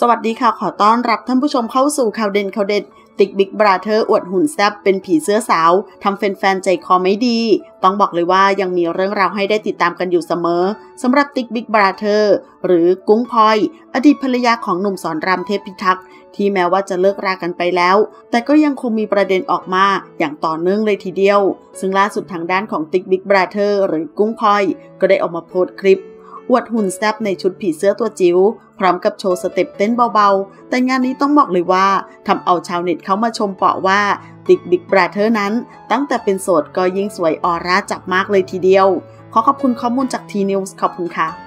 สวัสดีค่ะ ขอต้อนรับท่านผู้ชมเข้าสู่ข่าวเด่นข่าวเด็ด ติ๊กบิ๊กบราเธอร์อวดหุ่นแซบเป็นผีเสื้อสาว ทำแฟนๆ ใจคอไม่ดี ต้องบอกเลยว่ายังมีเรื่องราวให้ได้ติดตามกันอยู่เสมอสำหรับติ๊กบิ๊กบราเธอร์หรือกุ้งพลอย อดีตภรรยาของหนุ่มศรรามเทพพิทักษ์ที่แม้ว่าจะเลิกรากันไปแล้ว แต่ก็ยังคงมีประเด็นออกมาอย่างต่อเนื่องเลยทีเดียว ซึ่งล่าสุดทางด้านของติ๊กบิ๊กบราเธอร์หรือกุ้งพลอย ก็ได้ออกมาโพสต์คลิป อวดหุ่นแซบในชุดผีเสื้อตัวจิ๋วพร้อมกับโชว์สเต็ปเต้นเบาๆ แต่งานนี้ต้องบอกเลยว่าทำเอาชาวเน็ตเขามาชมเปาะว่าติ๊กบิ๊กบราเธอร์นั้น ตั้งแต่เป็นโสดก็ยิ่งสวยออร่าจับมากเลยทีเดียว ขอขอบคุณข้อมูลจากทีนิวส์ขอบคุณค่ะ